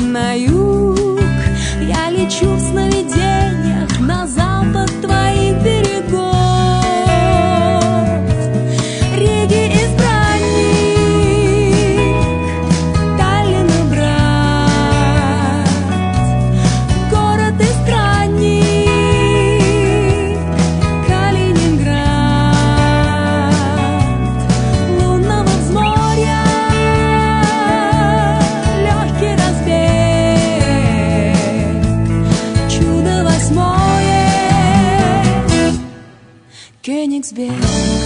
my youth. Königsberg.